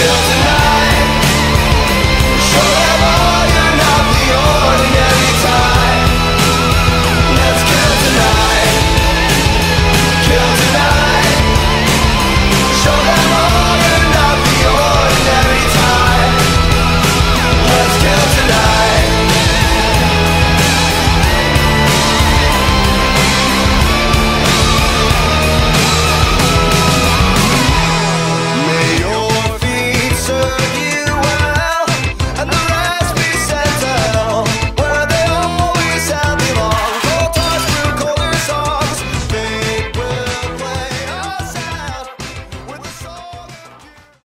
built